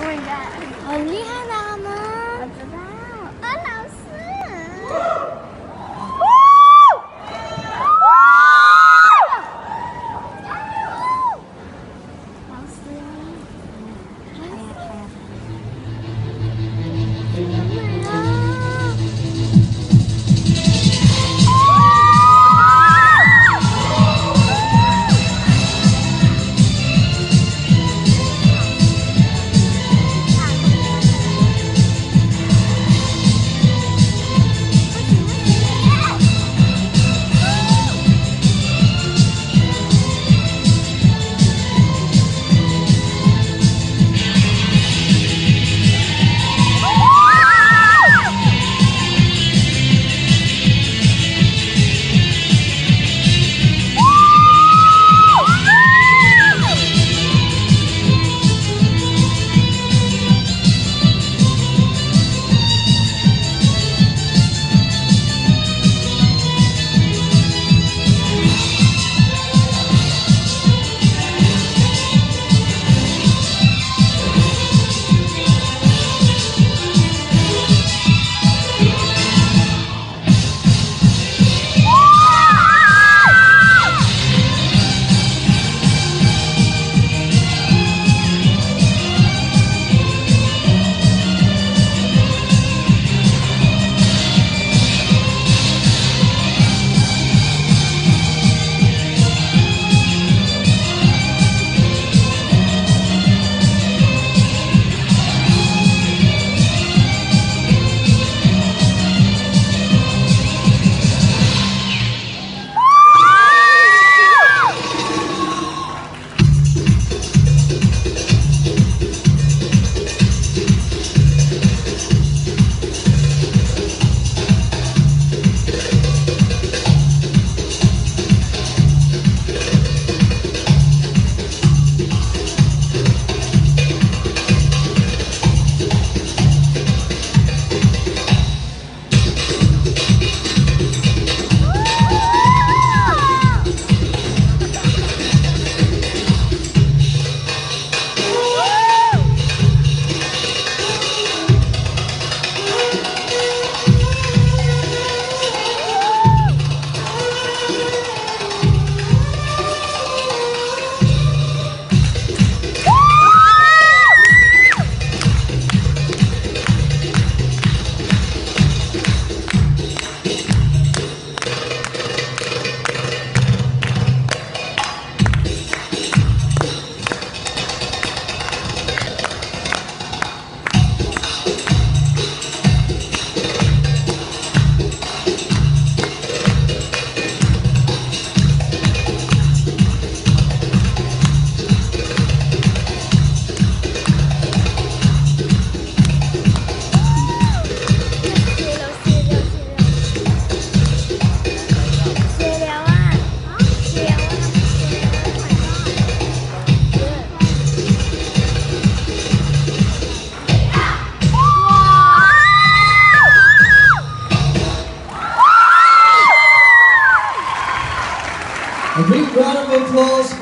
my god，round of applause